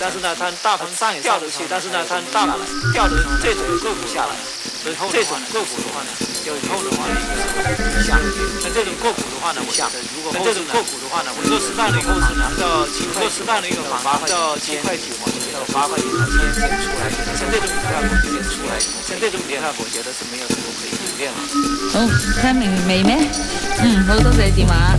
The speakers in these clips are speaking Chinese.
但是呢，它大鹏上也掉头去，但是呢，它大鹏掉头这种个股下来，所以这种个股的话呢，就以后的话呢，就下。像这种个股的话呢，我觉如果后，这种个股的话呢，我做适当的一个房到七块做适当的一个到七块九，毛钱到八块，钱先先出来。像这种股票先出来，像这种股票觉得是没有什么可以留恋了。哦，听明未咩？嗯，好多谢电话。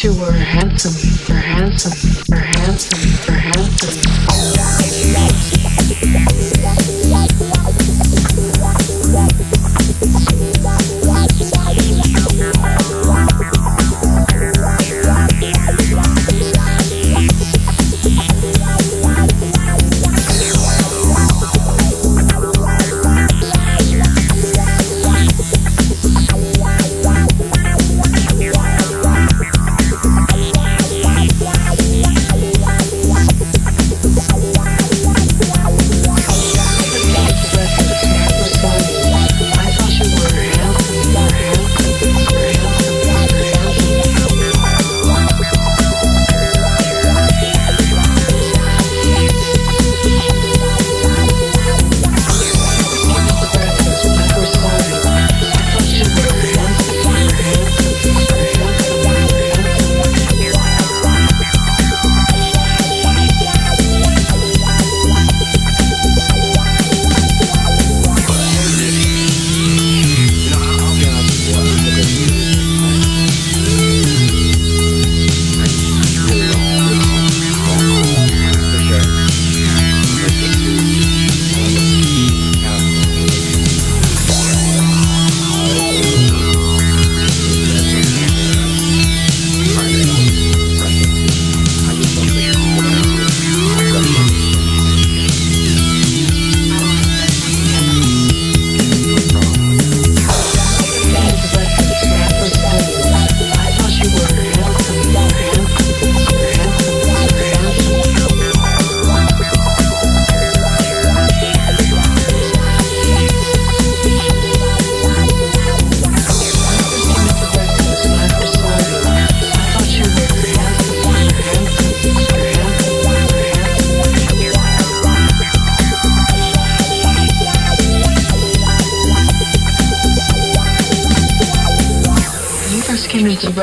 true word.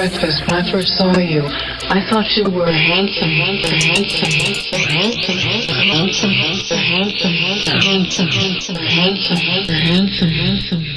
breakfast when I first saw you. I thought you were handsome, handsome, handsome, handsome, handsome, handsome, handsome, handsome, handsome, handsome, handsome, handsome, handsome, handsome.